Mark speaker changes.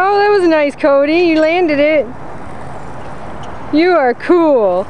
Speaker 1: Oh, that was nice, Cody. You landed it. You are cool.